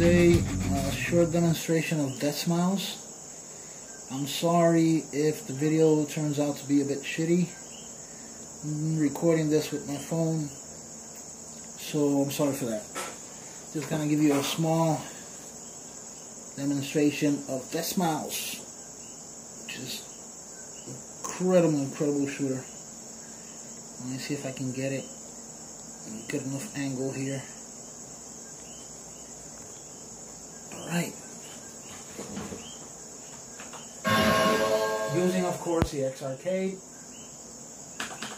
today a short demonstration of Deathsmiles. I'm sorry if the video turns out to be a bit shitty. I'm recording this with my phone, so I'm sorry for that. Just gonna give you a small demonstration of Deathsmiles, which is incredible, incredible shooter. Let me see if I can get it. Good enough angle here. Alright. Using, of course, the X Arcade,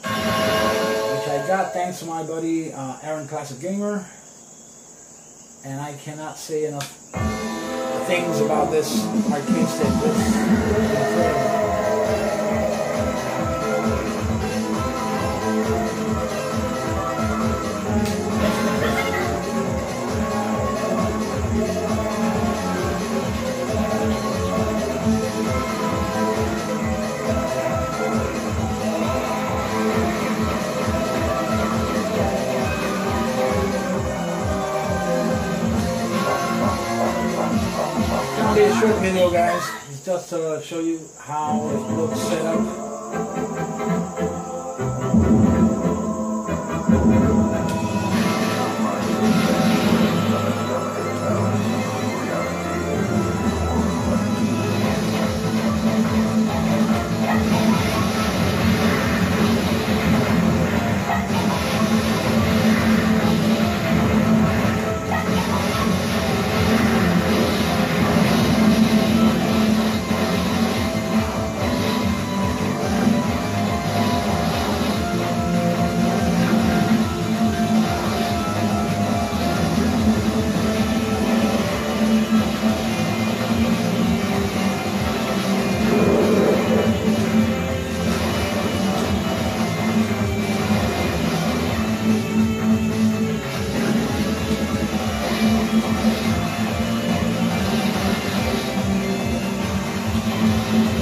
which I got thanks to my buddy uh, Aaron Classic Gamer. And I cannot say enough things about this arcade stick. Is incredible. Short video, guys. Just to show you how it looks set up. Música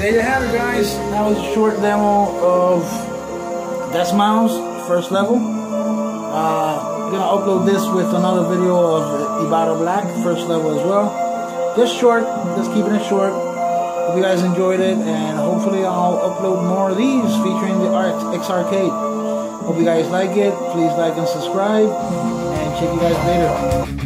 there you have it, guys. That was a short demo of Deathsmiles, first level. Uh, I'm gonna upload this with another video of Ibara Black, first level as well. Just short, just keeping it short. Hope you guys enjoyed it, and hopefully I'll upload more of these featuring the X Arcade. Hope you guys like it. Please like and subscribe, and check you guys later.